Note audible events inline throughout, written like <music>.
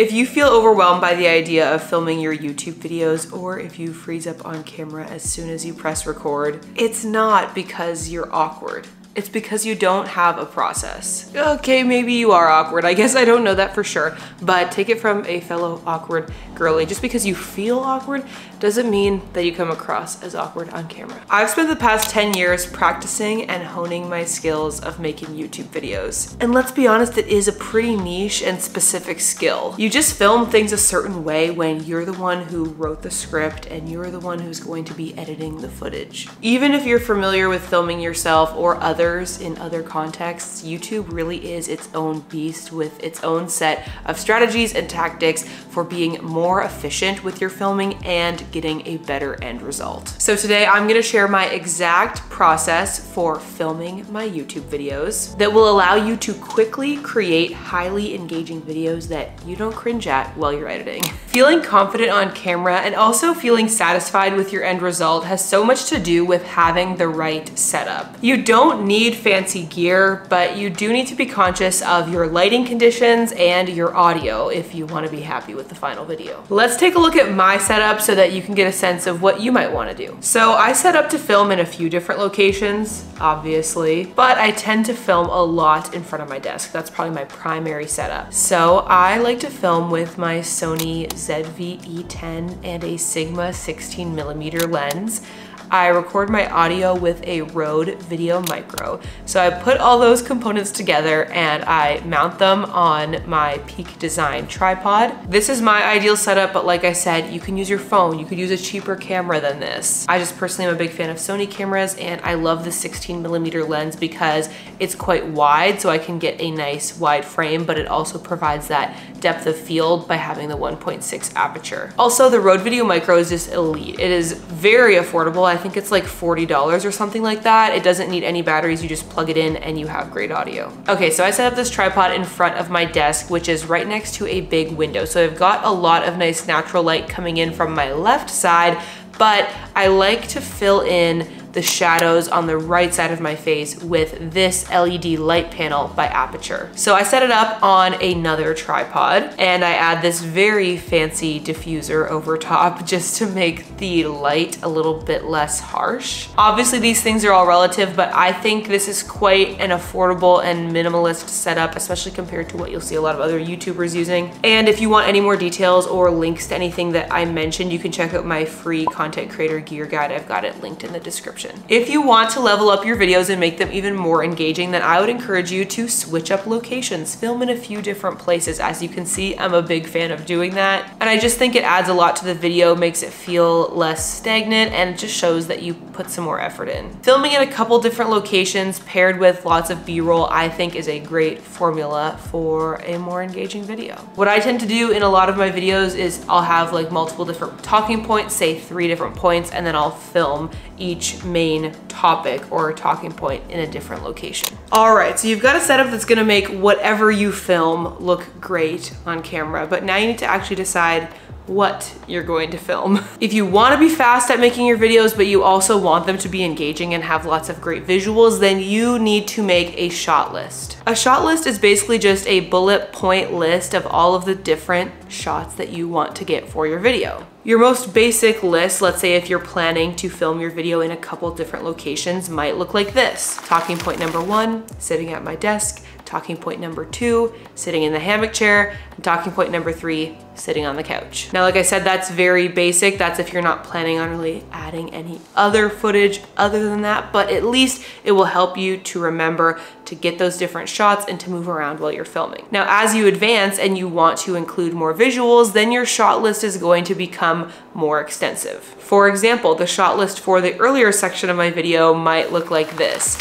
If you feel overwhelmed by the idea of filming your YouTube videos or if you freeze up on camera as soon as you press record, it's not because you're awkward. It's because you don't have a process. Okay, maybe you are awkward. I guess I don't know that for sure, but take it from a fellow awkward girly. Just because you feel awkward doesn't mean that you come across as awkward on camera. I've spent the past 10 years practicing and honing my skills of making YouTube videos. And let's be honest, it is a pretty niche and specific skill. You just film things a certain way when you're the one who wrote the script and you're the one who's going to be editing the footage. Even if you're familiar with filming yourself or others in other contexts, YouTube really is its own beast with its own set of strategies and tactics for being more efficient with your filming and getting a better end result. So today I'm gonna share my exact process for filming my YouTube videos that will allow you to quickly create highly engaging videos that you don't cringe at while you're editing. <laughs> Feeling confident on camera and also feeling satisfied with your end result has so much to do with having the right setup. You don't need fancy gear, but you do need to be conscious of your lighting conditions and your audio if you wanna be happy with the final video. Let's take a look at my setup so that you can get a sense of what you might wanna do. So I set up to film in a few different locations, obviously, but I tend to film a lot in front of my desk. That's probably my primary setup. So I like to film with my Sony ZV-E10 and a Sigma 16 millimeter lens. I record my audio with a Rode Video Micro. So I put all those components together and I mount them on my Peak Design tripod. This is my ideal setup, but like I said, you can use your phone. You could use a cheaper camera than this. I just personally am a big fan of Sony cameras and I love the 16 millimeter lens because it's quite wide, so I can get a nice wide frame, but it also provides that depth of field by having the 1.6 aperture. Also, the Rode Video Micro is just elite. It is very affordable. I think it's like $40 or something like that. It doesn't need any batteries. You just plug it in and you have great audio. Okay, so I set up this tripod in front of my desk, which is right next to a big window. So I've got a lot of nice natural light coming in from my left side, but I like to fill in the shadows on the right side of my face with this LED light panel by Aputure. So I set it up on another tripod and I add this very fancy diffuser over top <laughs> just to make the light a little bit less harsh. Obviously these things are all relative, but I think this is quite an affordable and minimalist setup, especially compared to what you'll see a lot of other YouTubers using. And if you want any more details or links to anything that I mentioned, you can check out my free content creator gear guide. I've got it linked in the description description. If you want to level up your videos and make them even more engaging, then I would encourage you to switch up locations, film in a few different places. As you can see, I'm a big fan of doing that. And I just think it adds a lot to the video, makes it feel less stagnant, and it just shows that you put some more effort in. Filming in a couple different locations paired with lots of B-roll, I think is a great formula for a more engaging video. What I tend to do in a lot of my videos is I'll have like multiple different talking points, say three different points, and then I'll film each main topic or talking point in a different location. All right, so you've got a setup that's gonna make whatever you film look great on camera, but now you need to actually decide what you're going to film. <laughs> If you wanna be fast at making your videos, but you also want them to be engaging and have lots of great visuals, then you need to make a shot list. A shot list is basically just a bullet point list of all of the different shots that you want to get for your video. Your most basic list, let's say if you're planning to film your video in a couple different locations, might look like this. Talking point number one, sitting at my desk. Talking point number two, sitting in the hammock chair. And talking point number three, sitting on the couch. Now, like I said, that's very basic. That's if you're not planning on really adding any other footage other than that, but at least it will help you to remember to get those different shots and to move around while you're filming. Now, as you advance and you want to include more visuals, then your shot list is going to become more extensive. For example, the shot list for the earlier section of my video might look like this.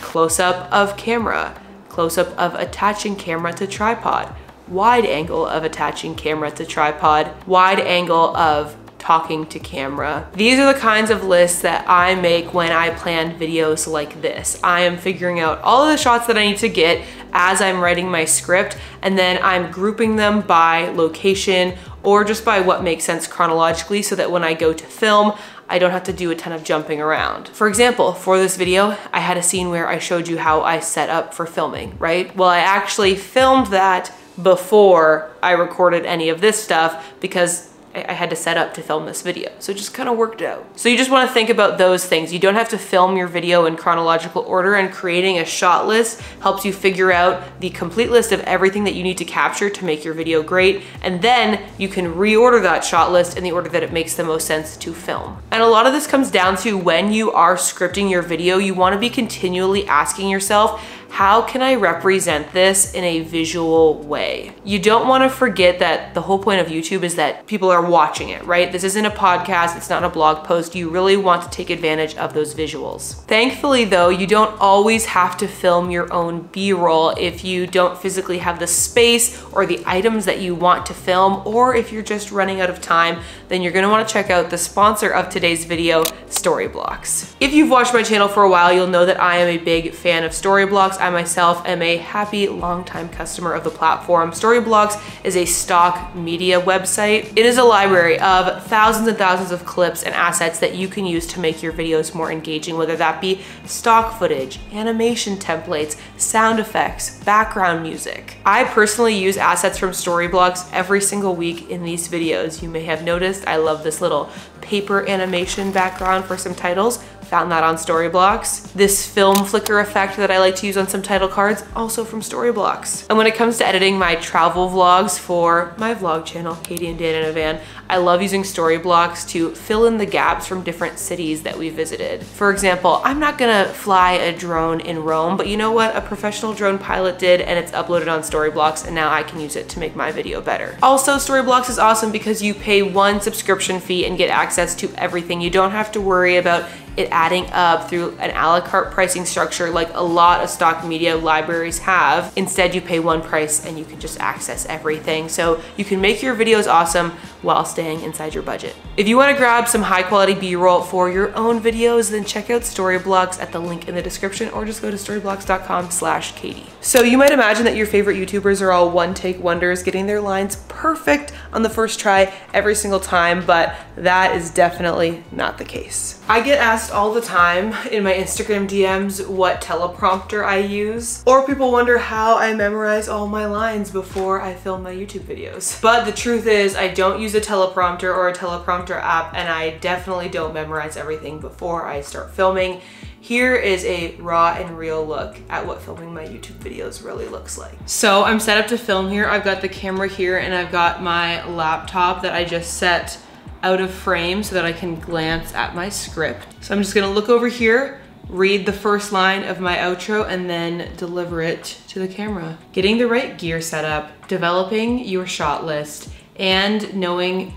Close up of camera, close-up of attaching camera to tripod, wide angle of attaching camera to tripod, wide angle of talking to camera. These are the kinds of lists that I make when I plan videos like this. I am figuring out all of the shots that I need to get as I'm writing my script, and then I'm grouping them by location or just by what makes sense chronologically so that when I go to film, I don't have to do a ton of jumping around. For example, for this video, I had a scene where I showed you how I set up for filming, right? Well, I actually filmed that before I recorded any of this stuff because I had to set up to film this video. So it just kind of worked out. So you just want to think about those things. You don't have to film your video in chronological order and creating a shot list helps you figure out the complete list of everything that you need to capture to make your video great. And then you can reorder that shot list in the order that it makes the most sense to film. And a lot of this comes down to when you are scripting your video, you want to be continually asking yourself, how can I represent this in a visual way? You don't wanna forget that the whole point of YouTube is that people are watching it, right? This isn't a podcast, it's not a blog post. You really want to take advantage of those visuals. Thankfully though, you don't always have to film your own B-roll if you don't physically have the space or the items that you want to film, or if you're just running out of time, then you're gonna wanna check out the sponsor of today's video, Storyblocks. If you've watched my channel for a while, you'll know that I am a big fan of Storyblocks. I myself am a happy longtime customer of the platform. Storyblocks is a stock media website. It is a library of thousands and thousands of clips and assets that you can use to make your videos more engaging, whether that be stock footage, animation templates, sound effects, background music. I personally use assets from Storyblocks every single week in these videos. You may have noticed I love this little paper animation background for some titles Found that on Storyblocks. This film flicker effect that I like to use on some title cards, also from Storyblocks. And when it comes to editing my travel vlogs for my vlog channel, Katie and Dan in a Van, I love using Storyblocks to fill in the gaps from different cities that we visited. For example, I'm not gonna fly a drone in Rome, but you know what? A professional drone pilot did and it's uploaded on Storyblocks and now I can use it to make my video better. Also, Storyblocks is awesome because you pay one subscription fee and get access to everything. You don't have to worry about it adding up through an a la carte pricing structure like a lot of stock media libraries have. Instead, you pay one price and you can just access everything. So you can make your videos awesome while staying inside your budget. If you wanna grab some high quality B-roll for your own videos, then check out Storyblocks at the link in the description or just go to storyblocks.com slash Katie. So you might imagine that your favorite YouTubers are all one take wonders, getting their lines perfect on the first try every single time, but that is definitely not the case. I get asked all the time in my Instagram DMs what teleprompter I use, or people wonder how I memorize all my lines before I film my YouTube videos. But the truth is I don't use a teleprompter or a teleprompter app and I definitely don't memorize everything before I start filming. Here is a raw and real look at what filming my YouTube videos really looks like. So I'm set up to film here. I've got the camera here and I've got my laptop that I just set out of frame so that I can glance at my script. So I'm just gonna look over here, read the first line of my outro, and then deliver it to the camera. Getting the right gear setup, developing your shot list, and knowing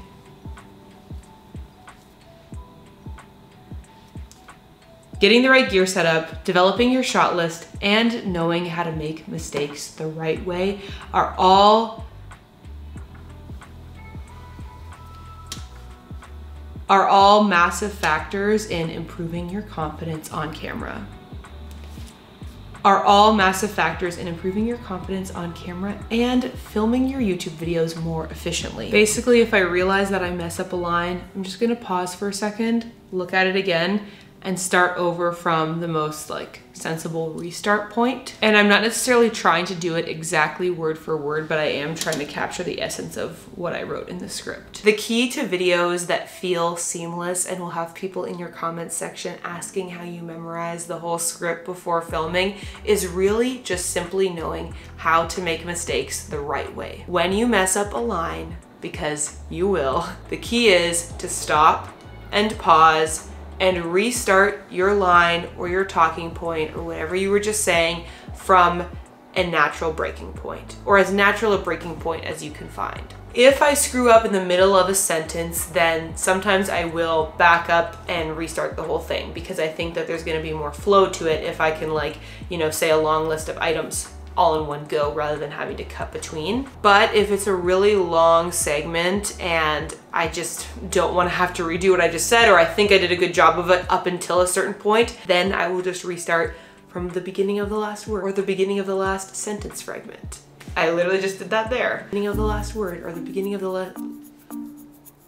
Getting the right gear setup, developing your shot list, and knowing how to make mistakes the right way are all are all massive factors in improving your confidence on camera. Are all massive factors in improving your confidence on camera and filming your YouTube videos more efficiently. Basically, if I realize that I mess up a line, I'm just gonna pause for a second, look at it again, and start over from the most like sensible restart point. And I'm not necessarily trying to do it exactly word for word, but I am trying to capture the essence of what I wrote in the script. The key to videos that feel seamless and will have people in your comments section asking how you memorize the whole script before filming is really just simply knowing how to make mistakes the right way. When you mess up a line, because you will, the key is to stop and pause and restart your line or your talking point or whatever you were just saying from a natural breaking point or as natural a breaking point as you can find. If I screw up in the middle of a sentence, then sometimes I will back up and restart the whole thing because I think that there's gonna be more flow to it if I can like, you know, say a long list of items all in one go rather than having to cut between. But if it's a really long segment and I just don't want to have to redo what I just said or I think I did a good job of it up until a certain point, then I will just restart from the beginning of the last word or the beginning of the last sentence fragment. I literally just did that there. Beginning of the last word or the beginning of the last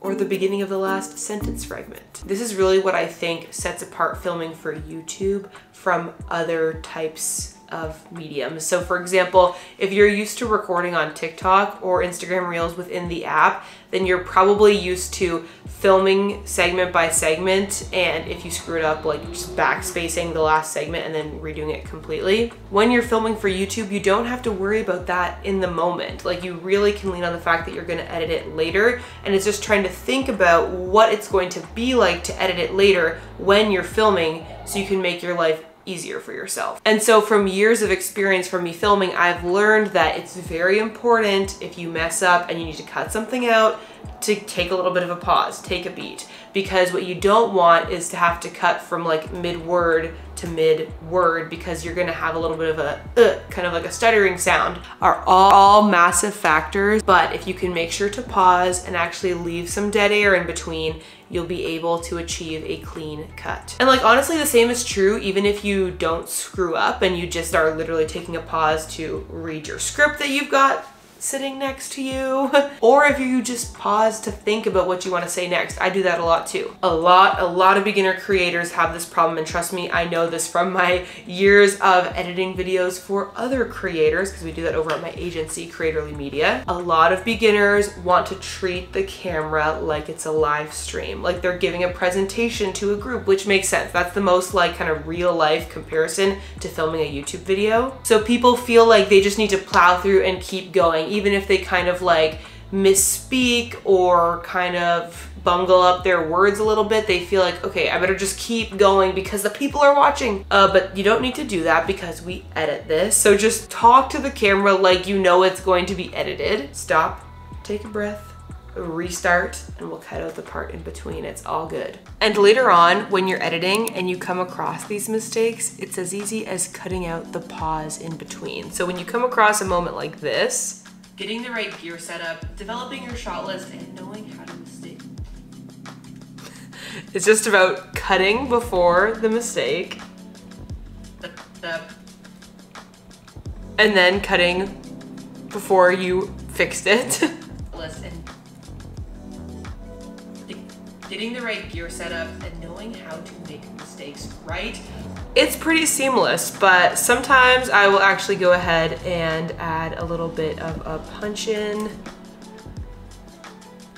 or the beginning of the last sentence fragment. This is really what I think sets apart filming for YouTube from other types of mediums. So for example, if you're used to recording on TikTok or Instagram Reels within the app, then you're probably used to filming segment by segment and if you screw it up like just backspacing the last segment and then redoing it completely. When you're filming for YouTube, you don't have to worry about that in the moment. Like you really can lean on the fact that you're gonna edit it later and it's just trying to think about what it's going to be like to edit it later when you're filming so you can make your life easier for yourself. And so from years of experience from me filming, I've learned that it's very important if you mess up and you need to cut something out to take a little bit of a pause, take a beat. Because what you don't want is to have to cut from like mid-word to mid-word because you're gonna have a little bit of a uh, kind of like a stuttering sound are all, all massive factors. But if you can make sure to pause and actually leave some dead air in between, you'll be able to achieve a clean cut. And like honestly, the same is true even if you don't screw up and you just are literally taking a pause to read your script that you've got sitting next to you. <laughs> or if you just pause to think about what you want to say next. I do that a lot too. A lot, a lot of beginner creators have this problem and trust me, I know this from my years of editing videos for other creators because we do that over at my agency, Creatorly Media. A lot of beginners want to treat the camera like it's a live stream, like they're giving a presentation to a group, which makes sense. That's the most like kind of real life comparison to filming a YouTube video. So people feel like they just need to plow through and keep going even if they kind of like misspeak or kind of bungle up their words a little bit, they feel like, okay, I better just keep going because the people are watching. Uh, but you don't need to do that because we edit this. So just talk to the camera like you know it's going to be edited. Stop, take a breath, restart, and we'll cut out the part in between. It's all good. And later on, when you're editing and you come across these mistakes, it's as easy as cutting out the pause in between. So when you come across a moment like this, getting the right gear setup, developing your shot list, and knowing how to mistake. <laughs> it's just about cutting before the mistake. And then cutting before you fixed it. <laughs> Listen. Getting the right gear setup and knowing how to make mistakes right it's pretty seamless, but sometimes I will actually go ahead and add a little bit of a punch in.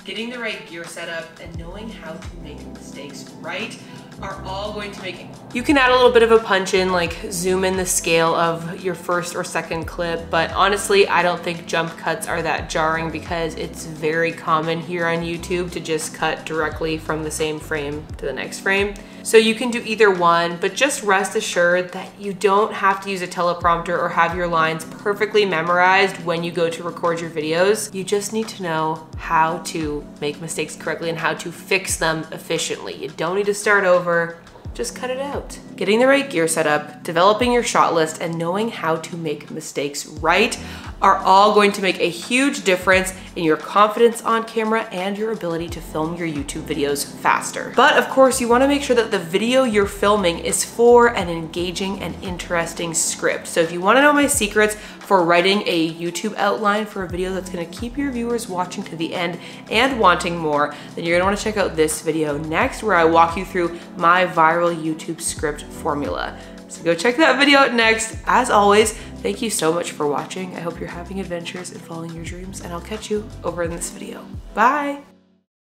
Getting the right gear setup and knowing how to make mistakes right are all going to make it. You can add a little bit of a punch in, like zoom in the scale of your first or second clip, but honestly, I don't think jump cuts are that jarring because it's very common here on YouTube to just cut directly from the same frame to the next frame. So you can do either one, but just rest assured that you don't have to use a teleprompter or have your lines perfectly memorized when you go to record your videos. You just need to know how to make mistakes correctly and how to fix them efficiently. You don't need to start over just cut it out. Getting the right gear setup, developing your shot list, and knowing how to make mistakes right are all going to make a huge difference in your confidence on camera and your ability to film your YouTube videos faster. But of course, you wanna make sure that the video you're filming is for an engaging and interesting script. So if you wanna know my secrets for writing a YouTube outline for a video that's gonna keep your viewers watching to the end and wanting more, then you're gonna wanna check out this video next where I walk you through my viral YouTube script formula. So go check that video out next. As always, thank you so much for watching. I hope you're having adventures and following your dreams and I'll catch you over in this video. Bye.